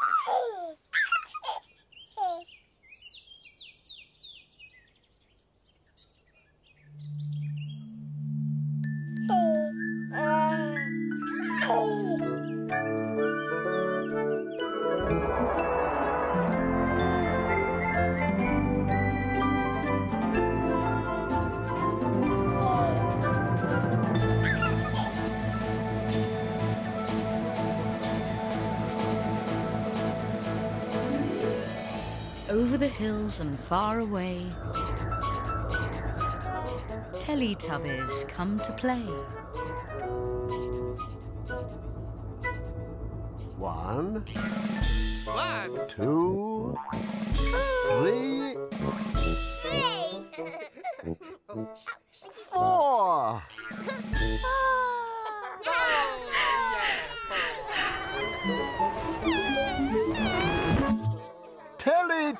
Oh. hills and far away, Teletubbies come to play. One, One. two, three.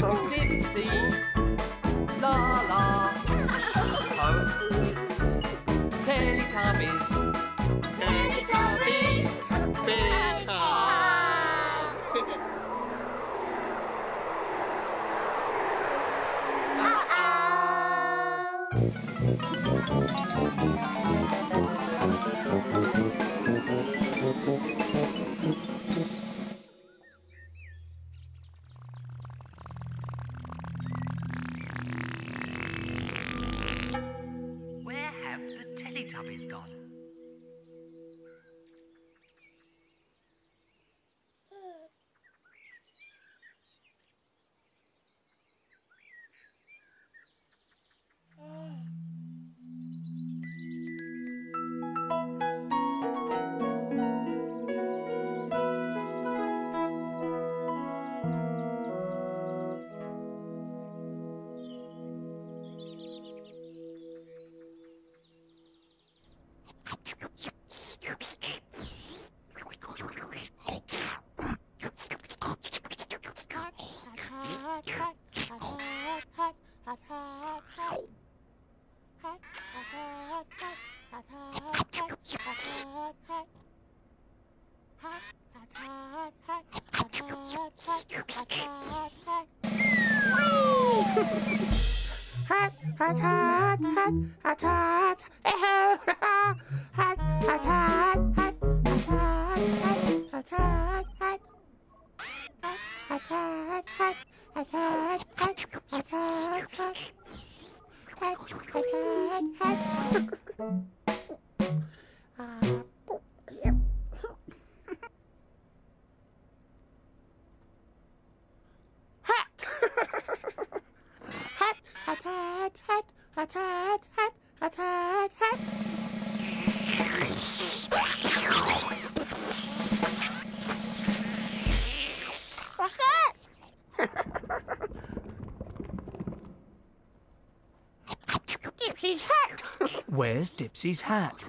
Dipsy, Laa-Laa. Oh. Teletubbies. He's gone. Where's Dipsy's hat?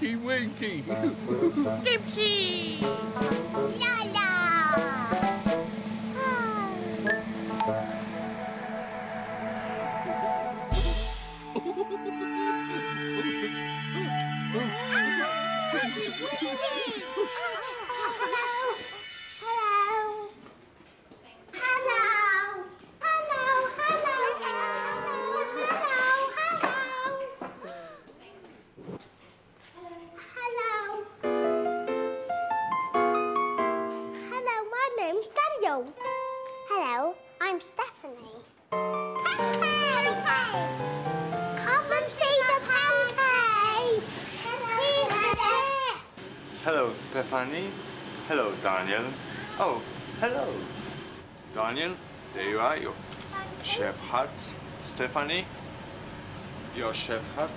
Winky, Winky. Dipsy. La la. Ah, Stephanie. Hello, Daniel. Oh, hello. Daniel, there you are, your chef hat. Stephanie, your chef hat.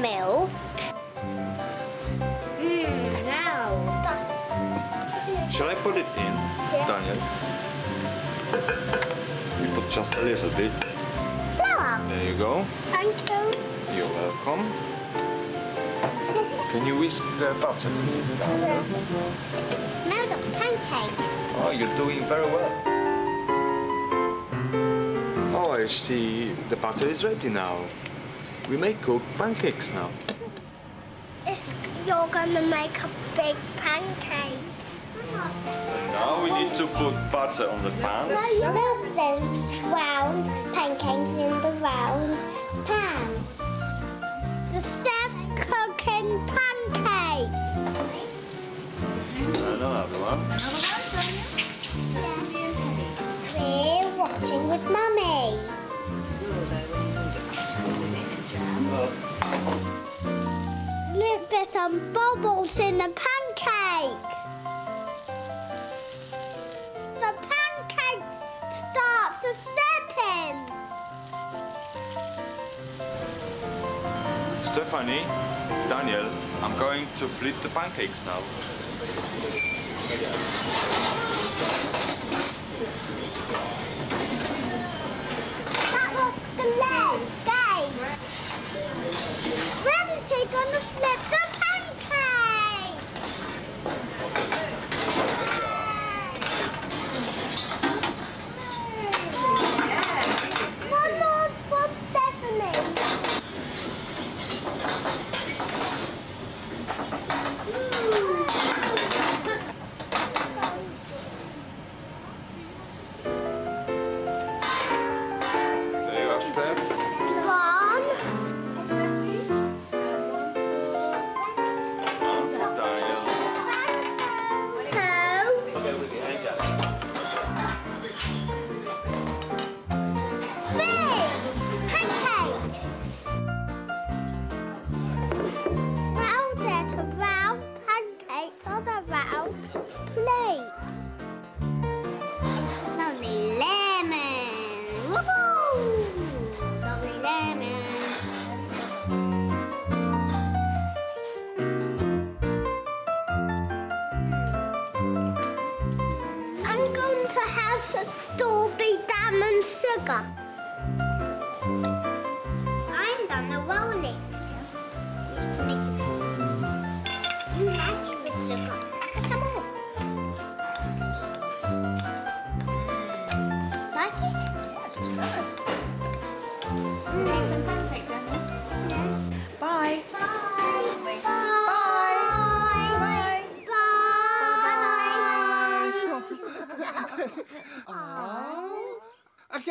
Milk. Mmm, now. That's Shall I put it in, Yeah. Daniel? We put just a little bit. flour. There you go. Thank you. You're welcome. Can you whisk the butter, please, Daniel? Smell of pancakes. Oh, you're doing very well. Oh, I see. The butter is ready now. We make cook pancakes now. If you're gonna make a big pancake. Now we need to put butter on the pans. Look, there's round pancakes in the round pan. The chef's cooking pancakes. And another one. We're watching with Mummy. Some bubbles in the pancake. The pancake starts to setting. Stephanie, Daniel, I'm going to flip the pancakes now. That was the leg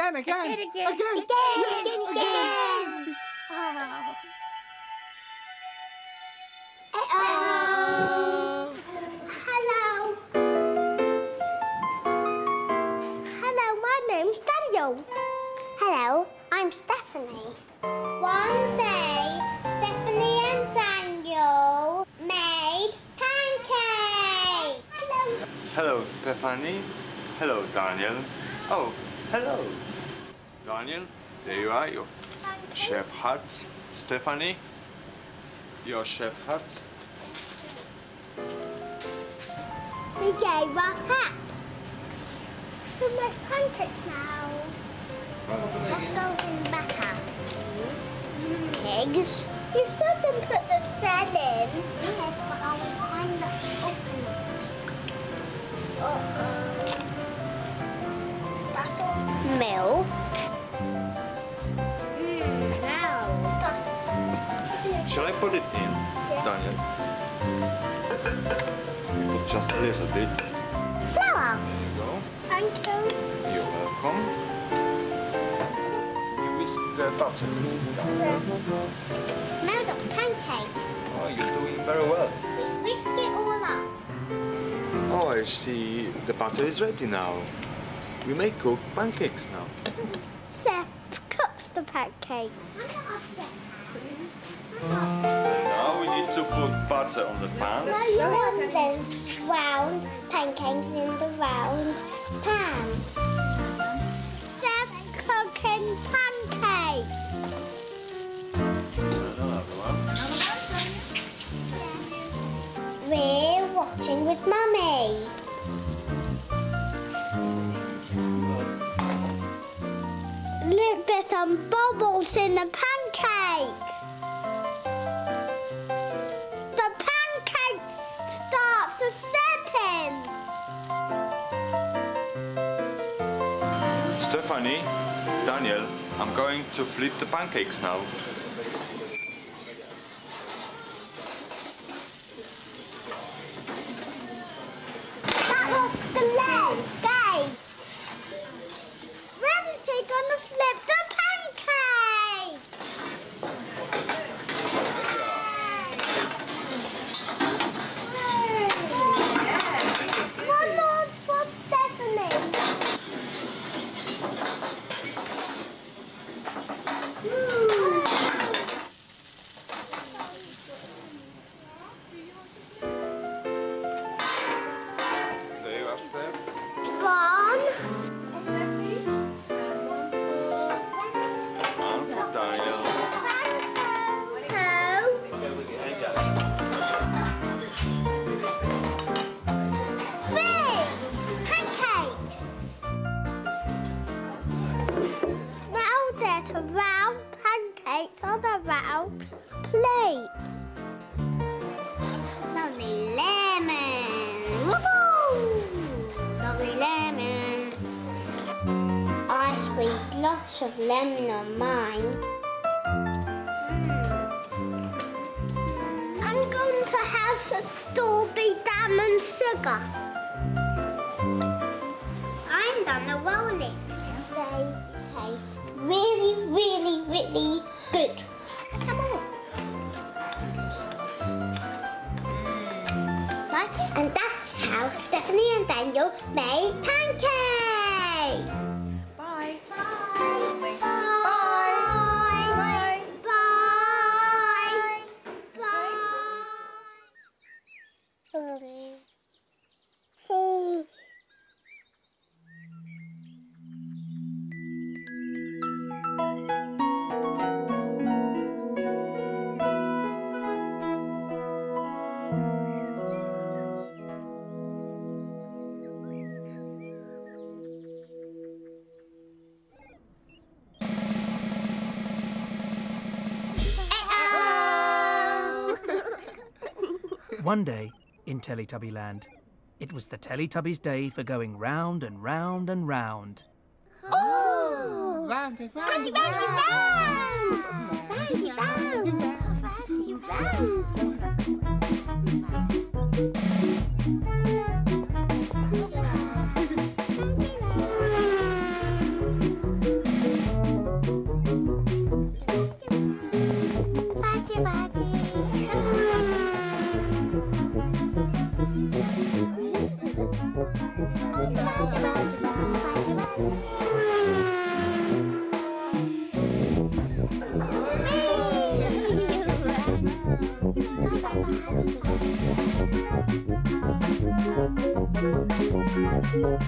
Again, again, Again, again. again. Again, again, again. Uh-oh. Hat. Stephanie, your chef hat. We gave our hat. We make pancakes now. What goes in batter? Eggs. You shouldn't put the cell in. Yes, but I will find the open it. Uh-oh. That's. Milk. Shall I put it in, Daniel? Put just a little bit. Flour. There you go. Thank you. You're welcome. You whisk the butter, please, Daniel. Smell the pancakes. Oh, you're doing very well. We whisk it all up. Oh, I see. The butter is ready now. We may cook pancakes now. Seth cooks the pancakes. Now we need to put butter on the pans. Want those round pancakes in the round pan. Seth cooking pancakes. We're watching with Mummy. Look, there's some bubbles in the pancake. Stephanie, Daniel, I'm going to flip the pancakes now. Lots of lemon on mine. Hmm. I'm going to have some strawberry jam and sugar. I'm gonna roll it. They taste really, really, really good. Some more. Hmm. Right, and that's how Stephanie and Daniel made One day, in Teletubby Land, it was the Teletubbies' day for going round and round and round. Oh! Round and Roundy, round. roundy, round! Roundy, round! Roundy, round! Roundy,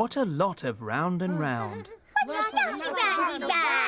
What a lot of round and round. roundy, roundy, round!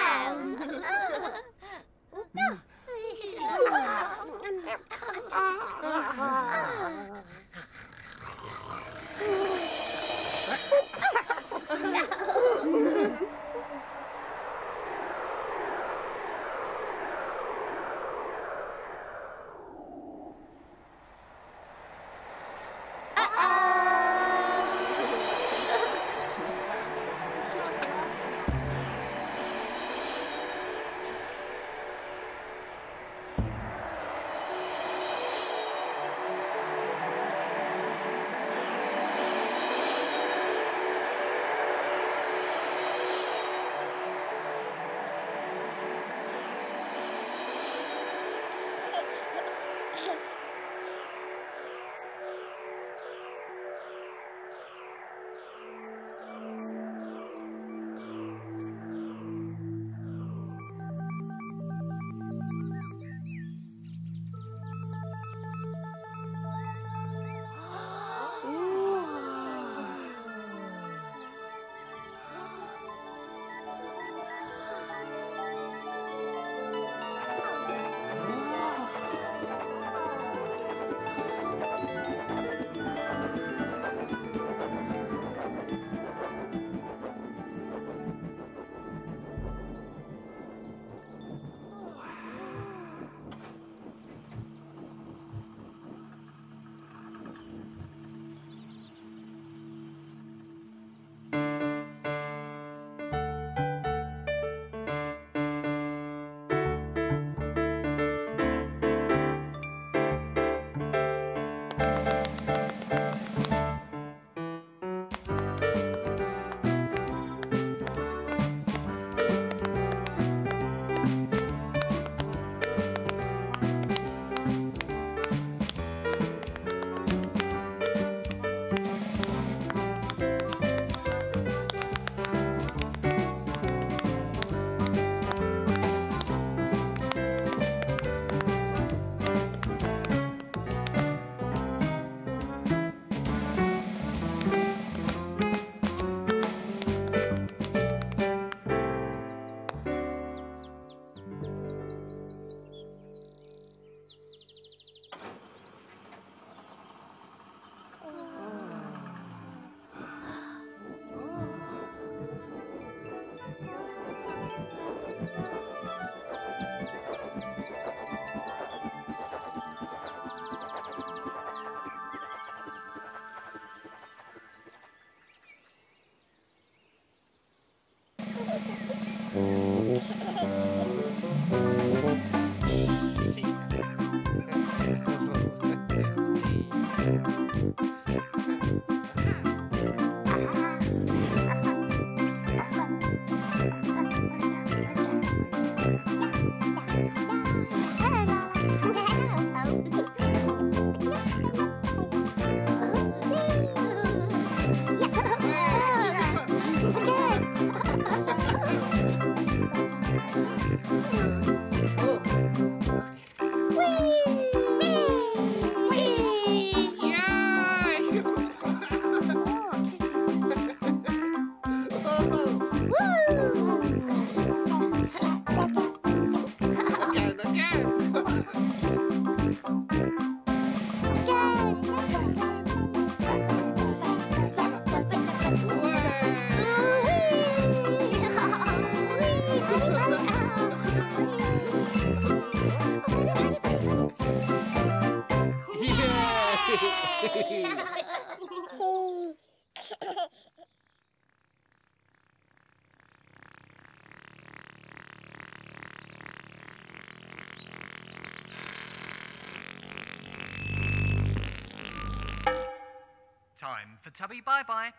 For Tubby Bye Bye.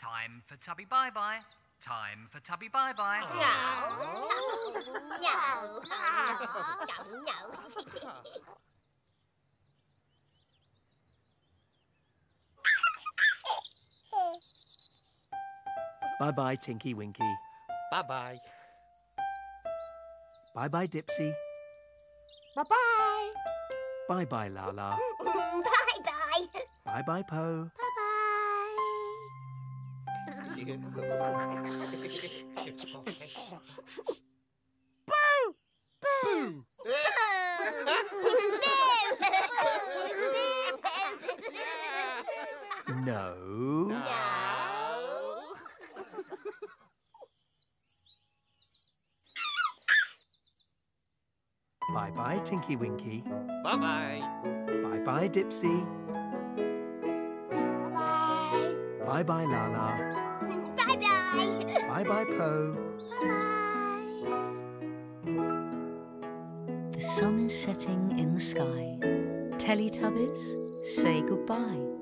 Time for Tubby Bye Bye. Time for Tubby Bye Bye. No. No. No. No. no. Bye bye, Tinky Winky. Bye bye. Bye bye, Dipsy. Bye-bye. Bye bye, Laa-Laa. Bye-bye. Bye bye, Po. No. Bye bye, Tinky Winky. Bye bye. Bye bye, Dipsy. Bye-bye. Bye bye, Laa-Laa. Bye-bye. Bye bye, The sun is setting in the sky. Teletubbies, say goodbye.